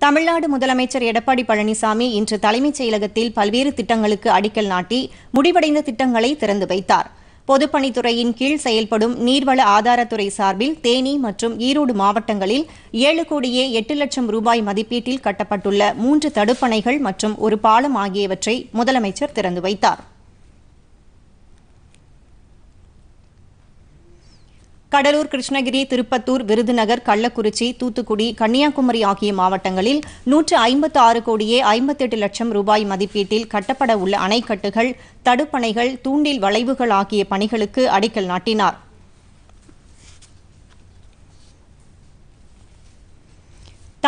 தமிழ்நாடு முதலமைச்சர் எடப்பாடி பழனிசாமி இன்று தலைமைச் செயலகத்தில் பல்வேறு திட்டங்களுக்கு அடிக்கல் நாட்டி முடிவடைந்த திட்டங்களை திறந்து வைத்தார். பொதுப்பணித்துறையின் கீழ் செயல்படும் நீர்வள ஆதாரத்துறை சார்பில் தேனி மற்றும் ஈரோடு மாவட்டங்களில் ஏழு கோடியே எட்டு லட்சம் ரூபாய் மதிப்பீட்டில் கட்டப்பட்டுள்ள மூன்று தடுப்பணைகள் மற்றும் ஒரு பாலம் ஆகியவற்றை முதலமைச்சர் திறந்து வைத்தார். கடலூர் கிருஷ்ணகிரி திருப்பத்தூர் விருதுநகர் கள்ளக்குறிச்சி தூத்துக்குடி கன்னியாகுமரி ஆகிய மாவட்டங்களில் நூற்று ஐம்பத்து ஆறு கோடியே ஐம்பத்தெட்டு லட்சம் ரூபாய் மதிப்பீட்டில் கட்டப்பட உள்ள அணைக்கட்டுகள் தடுப்பணைகள் தூண்டில் வளைவுகள் ஆகிய பணிகளுக்கு அடிக்கல் நாட்டினார்.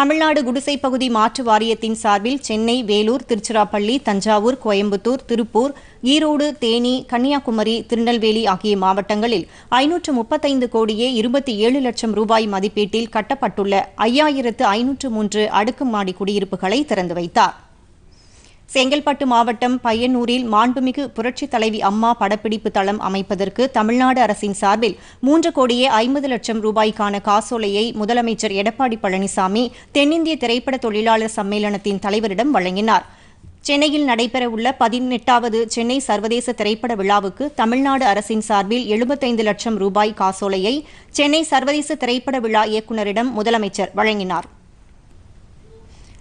தமிழ்நாடு குடிசை பகுதி மாற்று வாரியத்தின் சார்பில் சென்னை வேலூர் திருச்சிராப்பள்ளி தஞ்சாவூர் கோயம்புத்தூர் திருப்பூர் ஈரோடு தேனி கன்னியாகுமரி திருநெல்வேலி ஆகிய மாவட்டங்களில் ஐநூற்று முப்பத்தைந்து கோடியே இருபத்தி ஏழு லட்சம் ரூபாய் மதிப்பீட்டில் கட்டப்பட்டுள்ள ஐயாயிரத்து ஐநூற்று மூன்று அடுக்குமாடி குடியிருப்புகளை திறந்து வைத்தார். செங்கல்பட்டு மாவட்டம் பையனூரில் மாண்புமிகு புரட்சித் தலைவி அம்மா படப்பிடிப்பு தளம் அமைப்பதற்கு தமிழ்நாடு அரசின் சார்பில் மூன்று கோடியே ஐம்பது லட்சம் ரூபாய்க்கான காசோலையை முதலமைச்சர் எடப்பாடி பழனிசாமி தென்னிந்திய திரைப்பட தொழிலாளர் சம்மேளனத்தின் தலைவரிடம் வழங்கினார். சென்னையில் நடைபெறவுள்ள பதினெட்டாவது சென்னை சர்வதேச திரைப்பட விழாவுக்கு தமிழ்நாடு அரசின் சார்பில் எழுபத்தைந்து லட்சம் ரூபாய் காசோலையை சென்னை சர்வதேச திரைப்பட விழா இயக்குநரிடம் முதலமைச்சர் வழங்கினார்.